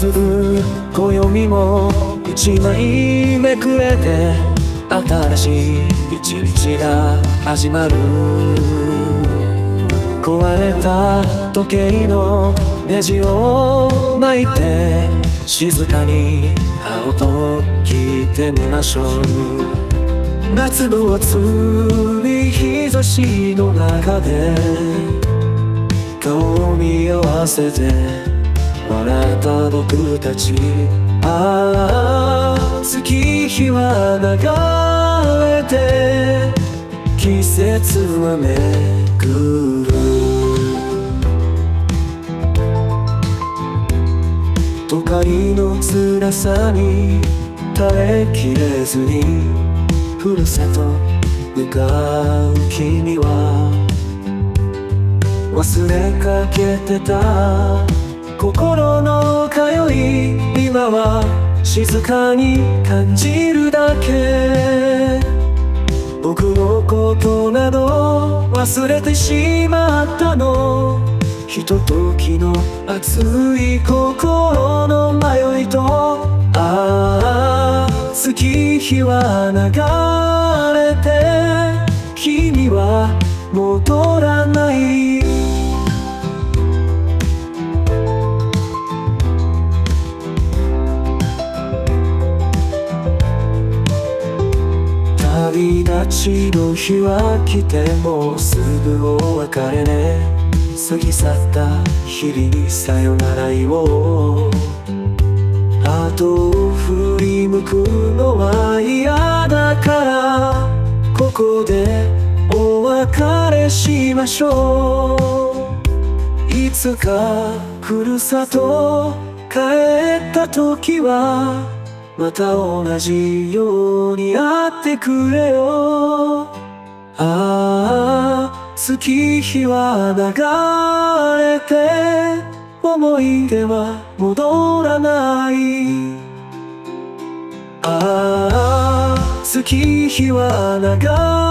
すぐ暦も一枚めくれて新しい一日が始まる壊れた時計のネジを巻いて静かに歯を切ってみましょう夏の暑い日差しの中で顔を見合わせて笑った僕たち。ああ月日は流れて季節はめくる。都会の辛さに耐えきれずにふるさと向かう君は忘れかけてた。心の通い今は静かに感じるだけ。僕のことなど忘れてしまったの。ひとときの熱い心の迷いと。ああ月日は流れて君は戻らちの日は来てもすぐお別れね。過ぎ去った日々にさよなら言おう後を振り向くのは嫌だから。ここでお別れしましょう。いつかふるさと帰った時はまた同じように会ってくれよ。ああ月日は流れて思い出は戻らない。ああ月日は流れて